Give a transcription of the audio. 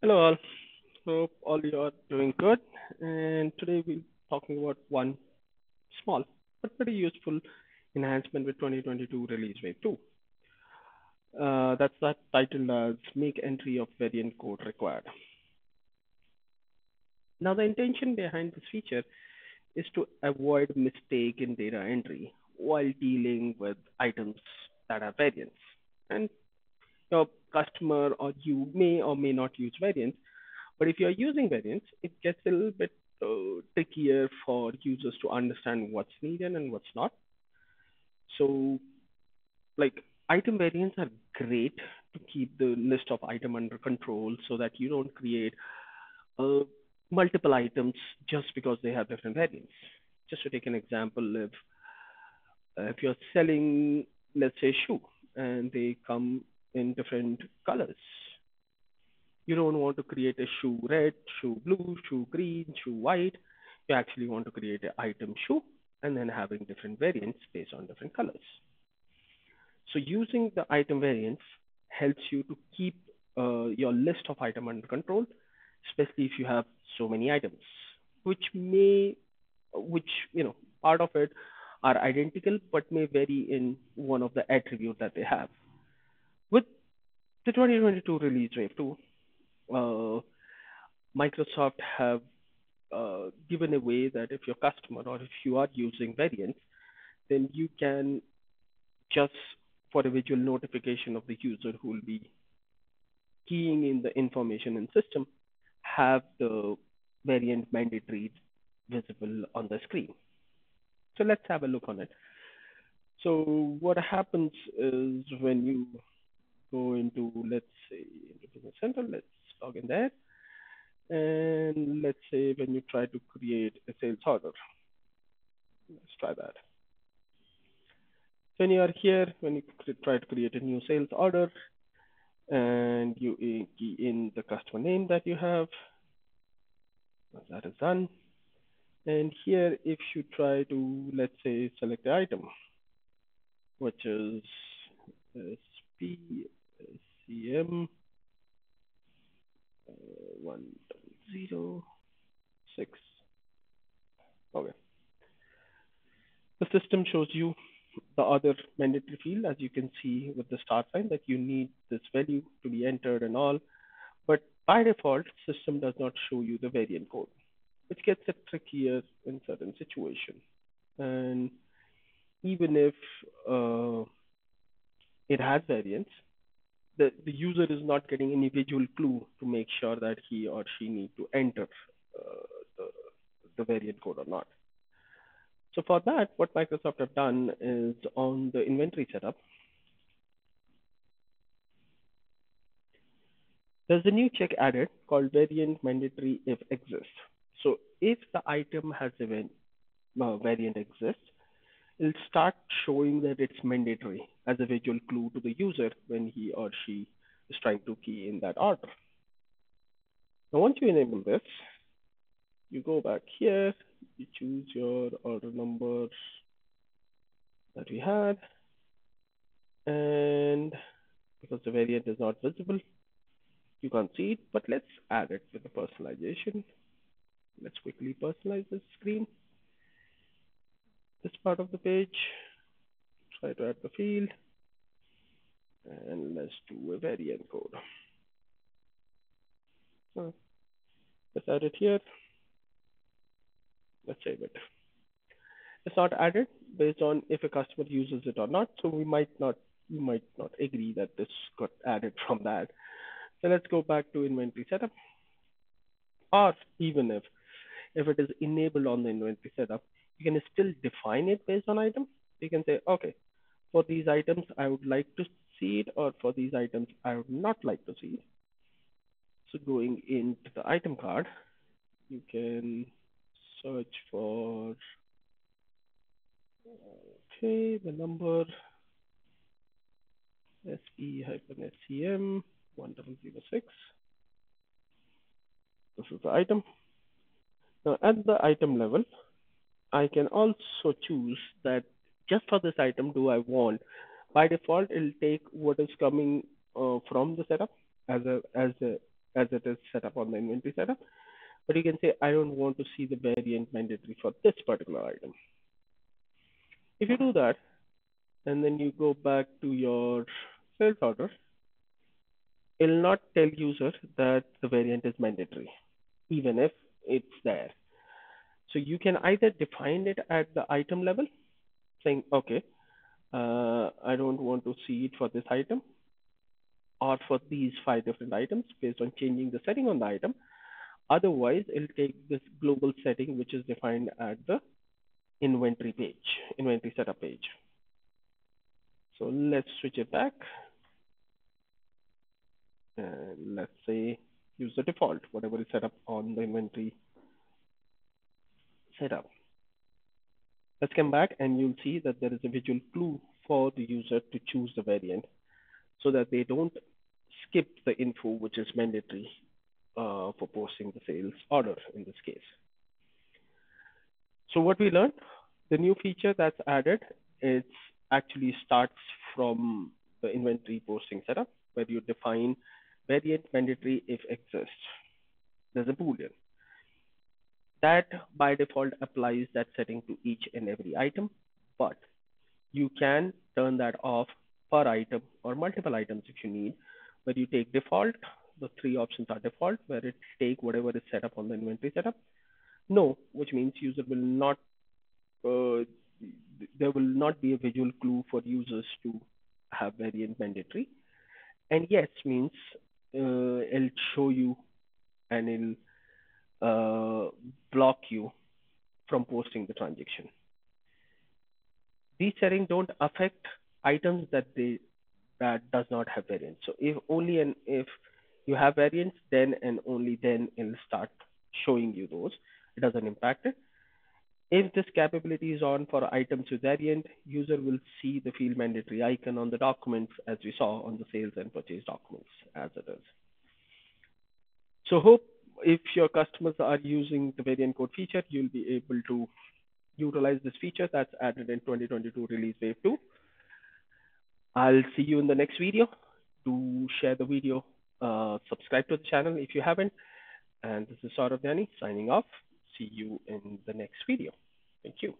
Hello all. Hope all you are doing good. And today we're talking about one small but pretty useful enhancement with 2022 release wave 2. Uh, that's that titled as make entry of variant code required. Now the intention behind this feature is to avoid mistake in data entry while dealing with items that are variants. And your customer or you may or may not use variants But if you're using variants, it gets a little bit uh, trickier for users to understand what's needed and what's not. So, like item variants are great to keep the list of item under control so that you don't create uh, multiple items just because they have different variants. Just to take an example, if uh, if you're selling, let's say, shoe, and they come in different colors, you don't want to create a shoe red, shoe blue, shoe green, shoe white. You actually want to create an item shoe and then having different variants based on different colors. So using the item variants helps you to keep uh, your list of item under control, especially if you have so many items, which may, which, you know, part of it are identical, but may vary in one of the attributes that they have. The 2022 release wave 2, uh, Microsoft have uh, given a way that if your customer or if you are using variants, then you can just for a visual notification of the user who will be keying in the information in system, have the variant mandatory visible on the screen. So let's have a look on it. So what happens is when you go into, let's say, into Business Central, let's log in there. And let's say when you try to create a sales order, let's try that. When you are here, when you try to create a new sales order, and you key in the customer name that you have, that is done. And here, if you try to, let's say, select the item, which is uh, SPCM uh, one zero six. Okay. The system shows you the other mandatory field, as you can see with the start sign, that you need this value to be entered and all. But by default, system does not show you the variant code, which gets it trickier in certain situations. And even if uh, it has variants, the, the user is not getting any visual clue to make sure that he or she need to enter uh, the, the variant code or not. So for that, what Microsoft have done is on the inventory setup, there's a new check added called variant mandatory if exists. So if the item has a uh, variant exists, it'll start showing that it's mandatory as a visual clue to the user when he or she is trying to key in that order. Now, once you enable this, you go back here, you choose your order number that we had, and because the variant is not visible, you can't see it, but let's add it with the personalization. Let's quickly personalize the screen this part of the page. Try to add the field. And let's do a variant code. So let's add it here. Let's save it. It's not added based on if a customer uses it or not. So we might not we might not agree that this got added from that. So let's go back to inventory setup. Or even if if it is enabled on the inventory setup, you can still define it based on items. You can say, okay, for these items, I would like to see it, or for these items, I would not like to see it. So going into the item card, you can search for, okay, the number SE-SCM 1006. This is the item. Now at the item level, I can also choose that just for this item, do I want, by default, it'll take what is coming uh, from the setup as a, as a as it is set up on the inventory setup. But you can say, I don't want to see the variant mandatory for this particular item. If you do that, and then you go back to your sales order, it'll not tell user that the variant is mandatory, even if it's there. So you can either define it at the item level, saying, okay, uh, I don't want to see it for this item or for these five different items based on changing the setting on the item. Otherwise, it'll take this global setting, which is defined at the inventory page, inventory setup page. So let's switch it back. And let's say use the default, whatever is set up on the inventory setup. Let's come back and you'll see that there is a visual clue for the user to choose the variant so that they don't skip the info which is mandatory uh, for posting the sales order in this case. So what we learned, the new feature that's added, it actually starts from the inventory posting setup where you define variant mandatory if exists. There's a boolean. That by default applies that setting to each and every item, but you can turn that off per item or multiple items if you need, where you take default, the three options are default, where it take whatever is set up on the inventory setup. No, which means user will not, uh, there will not be a visual clue for users to have variant mandatory. And yes means uh, it'll show you and it'll uh, block you from posting the transaction. These settings don't affect items that they that does not have variants. So if only and if you have variants, then and only then it'll start showing you those. It doesn't impact it. If this capability is on for items with variant, user will see the field mandatory icon on the documents as we saw on the sales and purchase documents as it is. So hope if your customers are using the variant code feature, you'll be able to utilize this feature that's added in 2022 release wave 2. I'll see you in the next video. Do share the video, uh, subscribe to the channel if you haven't. And this is Saurav Dhyani signing off. See you in the next video. Thank you.